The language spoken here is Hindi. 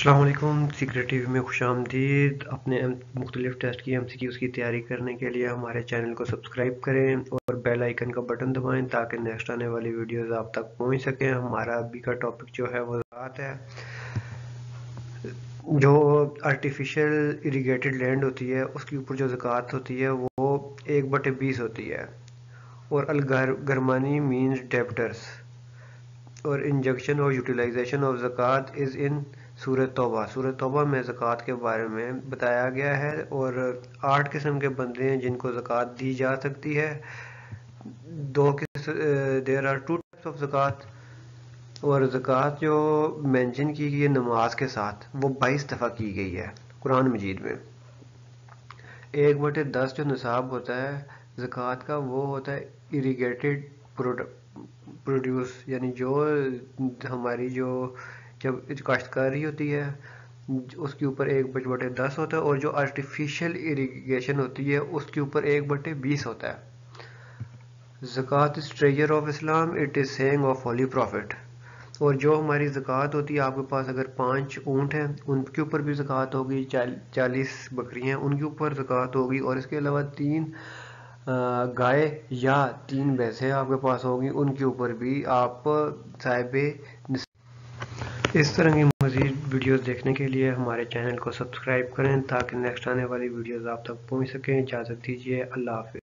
असलम सीक्रेट टीवी में खुश आमदीद। अपने मुख्तलिफ़ टेस्ट की एम सी की तैयारी करने के लिए हमारे चैनल को सब्सक्राइब करें और बेल आइकन का बटन दबाएँ ताकि नेक्स्ट आने वाली वीडियोस आप तक पहुँच सकें। हमारा अभी का टॉपिक जो है वो ज़रात है। जो आर्टिफिशियल इरीगेटेड लैंड होती है, उसके ऊपर जो ज़क़़त होती है, वो एक बटे बीस होती है। और अलगरमानी मीन्स डेप्टर्स और इंजेक्शन और यूटिलाइजेशन ऑफ़ ज़क़़त इज़ इन सूरत तोबा। सूरत तोबा में ज़क़़त के बारे में बताया गया है और आठ किस्म के बंदे हैं जिनको ज़क़़त दी जा सकती है। दो किस there are two types of ज़क़़त और ज़क़़त जो मेंशन की गई है नमाज़ के साथ, वो बाईस दफ़ा की गई है कुरान मजीद में। एक बटे दस जो निसाब होता है, ज़क़़त का वो होता है इरीगेटेड प्रोड्यूस यानी जो हमारी जो जब काश्तकारी होती है, उसके ऊपर एक बटे दस होता है और जो आर्टिफिशियल इरीगेशन होती है, उसके ऊपर एक बटे बीस होता है। ज़क़़त is treasure of Islam it is saying of holy prophet और जो हमारी ज़क़़त होती है, आपके पास अगर पाँच ऊँट हैं, उनके ऊपर भी ज़क़़त होगी चालीस बकरियाँ उनके ऊपर ज़क़़त होगी और इसके अलावा तीन गाय या तीन भैंसें आपके पास होगी, उनके ऊपर भी आप साहिब इस तरह की मज़ीद वीडियोस देखने के लिए हमारे चैनल को सब्सक्राइब करें ताकि नेक्स्ट आने वाली वीडियोस आप तक पहुँच सकें। इजाज़त दीजिए। अल्लाह हाफि